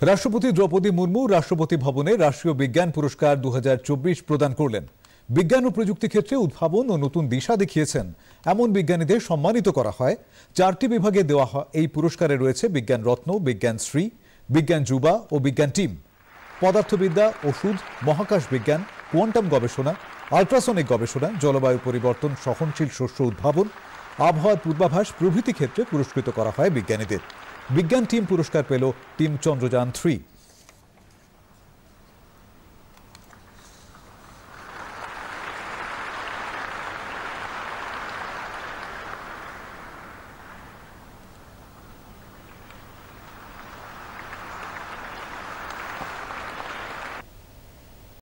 রাষ্ট্রপতি দ্রৌপদী মুর্মু রাষ্ট্রপতি ভবনে রাষ্ট্রীয় বিজ্ঞান পুরস্কার দু হাজার চব্বিশ প্রদান করলেন। বিজ্ঞান ও প্রযুক্তি ক্ষেত্রে উদ্ভাবন ও নতুন দিশা দেখিয়েছেন। এমন বিজ্ঞানীদের সম্মানিত করা হয়। চারটি বিভাগে দেওয়া হয়। এই পুরস্কারে রয়েছে বিজ্ঞান রত্ন, বিজ্ঞান শ্রী বিজ্ঞান যুবা ও বিজ্ঞান টিম। পদার্থবিদ্যা, ওষুধ, মহাকাশ বিজ্ঞান, কোয়ান্টাম গবেষণা, আল্ট্রাসনিক গবেষণা, জলবায়ু পরিবর্তন, সহনশীল শস্য উদ্ভাবন, আবহাওয়ার পূর্বাভাস প্রভৃতি ক্ষেত্রে পুরস্কৃত করা হয় বিজ্ঞানীদের। বিজ্ঞান টিম পুরস্কার পেল টিম চন্দ্রযান থ্রি।